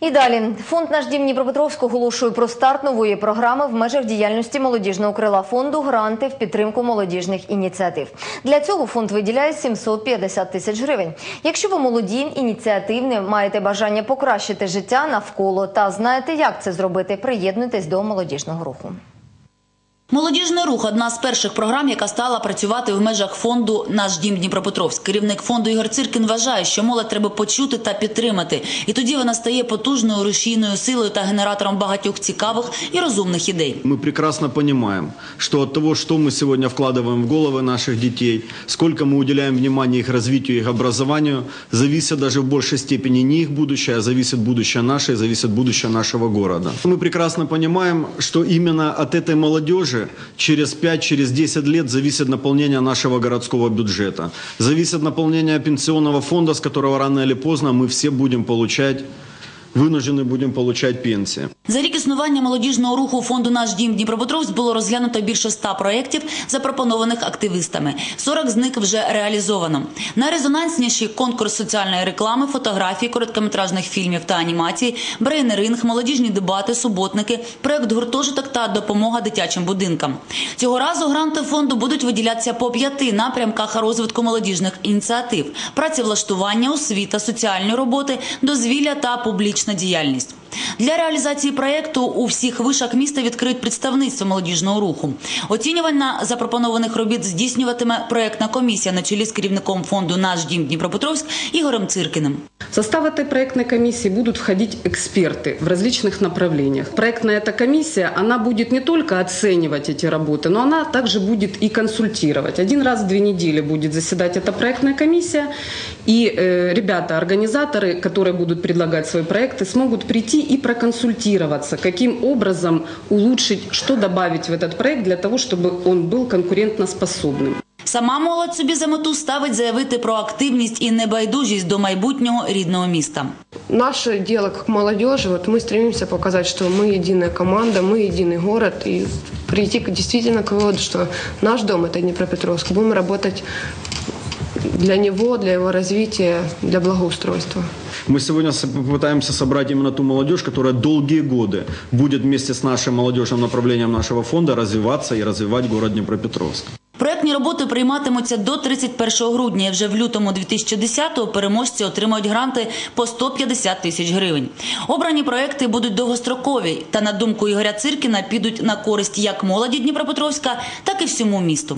І далі фонд наш дім Дніпропетровськ оголошує про старт нової програми в межах діяльності молодіжного крила фонду гранти в підтримку молодіжних ініціатив. Для цього фонд виділяє 750 тисяч гривень. Якщо ви молоді, ініціативні, маєте бажання покращити життя навколо та знаєте, як це зробити, приєднуйтесь до молодіжного руху. Молодіжний рух одна з перших програм, яка стала працювати в межах фонду Наш дім Дніпропетровськ. Керівник фонду Ігор Циркін вважає, що молодь треба почути та підтримати, і тоді вона стає потужною рушійною силою та генератором багатьох цікавих і розумних ідей. Мы прекрасно понимаем, что от того, что мы сегодня вкладываем в головы наших детей, сколько мы уделяем внимания их развитию, их образованию, зависит даже в большей степени не их будущее, а зависит будущее наше, зависит будущее нашего города. Мы прекрасно понимаем, что именно от этой молодежи через 5-10 через лет зависит наполнение нашего городского бюджета, зависит наполнение пенсионного фонда, с которого рано или поздно мы все будем получать, вынуждены будем получать пенсии. За рік існування молодіжного руху фонду Наш дім Дніпропетровськ було розглянуто більше ста проєктів, запропонованих активистами. 40 з них вже реалізовано. Найрезонансніші конкурс соціальної реклами, фотографій, короткометражних фільмів та анімацій, брейнеринг, молодіжні дебати, суботники, проєкт гуртожиток та допомога дитячим будинкам. Цього разу гранти фонду будуть виділятися по п'яти напрямках розвитку молодіжних ініціатив: працевлаштування, освіта, соціальні роботи, дозвілля та публічна діяльність. Для реалізації проєкту у всіх вишах міста відкриють представництво молодіжного руху. Оцінювання запропонованих робіт здійснюватиме проєктна комісія на чолі з керівником фонду Наш дім Дніпропетровськ Ігорем Циркіним. В состав этой проектной комиссии будут входить эксперты в различных направлениях. Проектная эта комиссия, она будет не только оценивать эти работы, но она также будет и консультировать. Один раз в две недели будет заседать эта проектная комиссия, и э, ребята, организаторы, которые будут предлагать свои проекты, смогут прийти и проконсультироваться, каким образом улучшить, что добавить в этот проект для того, чтобы он был конкурентоспособным. Сама молодь собі за мету ставить заявити про активність і небайдужість до майбутнього рідного міста. Наше дело как молодежи, вот мы стремимся показать, что мы единая команда, мы единый город и прийти к- действительно к выводу, что наш дом это Днепропетровск. Будем работать для него, для его развития, для благоустройства. Мы сегодня с- попытаемся собрать именно ту молодежь, которая долгие годы будет вместе с нашим молодежным направлением нашего фонда развиваться и развивать город Днепропетровск. Проектні роботи прийматимуться до 31 грудня. І вже в лютому 2010-го переможці отримають гранти по 150 тисяч гривень. Обрані проекти будуть довгострокові та, на думку Ігоря Циркіна, підуть на користь як молоді Дніпропетровська, так і всьому місту.